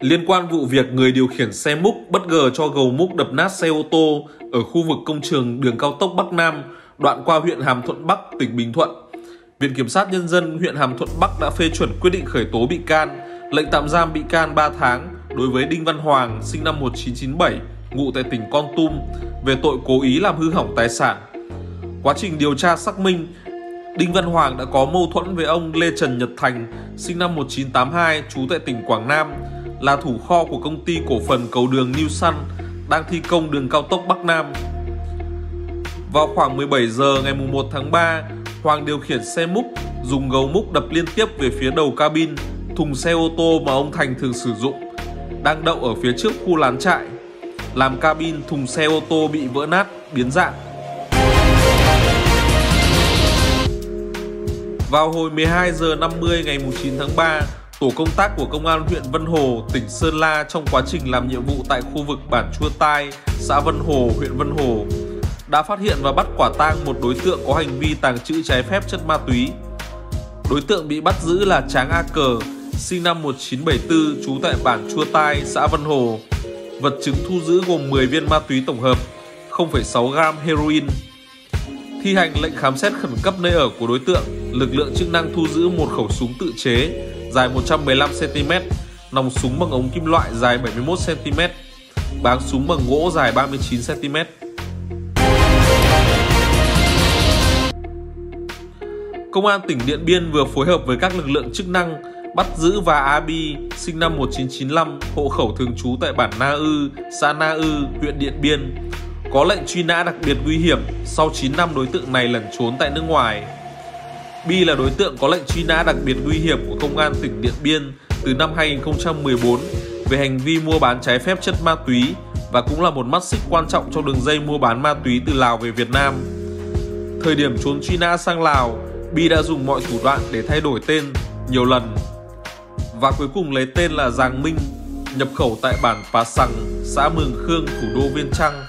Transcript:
Liên quan vụ việc người điều khiển xe múc bất ngờ cho gầu múc đập nát xe ô tô ở khu vực công trường đường cao tốc Bắc Nam, đoạn qua huyện Hàm Thuận Bắc, tỉnh Bình Thuận. Viện Kiểm sát Nhân dân huyện Hàm Thuận Bắc đã phê chuẩn quyết định khởi tố bị can, lệnh tạm giam bị can 3 tháng đối với Đinh Văn Hoàng, sinh năm 1997, ngụ tại tỉnh Con Tum, về tội cố ý làm hư hỏng tài sản. Quá trình điều tra xác minh, Đinh Văn Hoàng đã có mâu thuẫn với ông Lê Trần Nhật Thành, sinh năm 1982, trú tại tỉnh Quảng Nam, là thủ kho của công ty cổ phần cầu đường New Sun đang thi công đường cao tốc Bắc Nam. Vào khoảng 17 giờ ngày 1 tháng 3, Hoàng điều khiển xe múc dùng gấu múc đập liên tiếp về phía đầu cabin, thùng xe ô tô mà ông Thành thường sử dụng, đang đậu ở phía trước khu lán trại, làm cabin thùng xe ô tô bị vỡ nát, biến dạng. Vào hồi 12 giờ 50 ngày 9 tháng 3, tổ công tác của công an huyện Vân Hồ, tỉnh Sơn La trong quá trình làm nhiệm vụ tại khu vực bản Chua Tai, xã Vân Hồ, huyện Vân Hồ đã phát hiện và bắt quả tang một đối tượng có hành vi tàng trữ trái phép chất ma túy. Đối tượng bị bắt giữ là Tráng A Cờ, sinh năm 1974, trú tại bản Chua Tai, xã Vân Hồ. Vật chứng thu giữ gồm 10 viên ma túy tổng hợp, 0,6 gram heroin. Thi hành lệnh khám xét khẩn cấp nơi ở của đối tượng, lực lượng chức năng thu giữ một khẩu súng tự chế dài 115cm, nòng súng bằng ống kim loại dài 71cm, báng súng bằng gỗ dài 39cm. Công an tỉnh Điện Biên vừa phối hợp với các lực lượng chức năng bắt giữ và A Bi, sinh năm 1995, hộ khẩu thường trú tại bản Na Ư, xã Na Ư, huyện Điện Biên. Có lệnh truy nã đặc biệt nguy hiểm, sau 9 năm đối tượng này lẩn trốn tại nước ngoài. Bi là đối tượng có lệnh truy nã đặc biệt nguy hiểm của Công an tỉnh Điện Biên từ năm 2014 về hành vi mua bán trái phép chất ma túy và cũng là một mắt xích quan trọng trong đường dây mua bán ma túy từ Lào về Việt Nam. Thời điểm trốn truy nã sang Lào, Bi đã dùng mọi thủ đoạn để thay đổi tên nhiều lần và cuối cùng lấy tên là Giàng Minh, nhập khẩu tại bản Pà Sằng, xã Mường Khương, thủ đô Viên Trăng.